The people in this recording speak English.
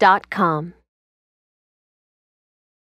dot com.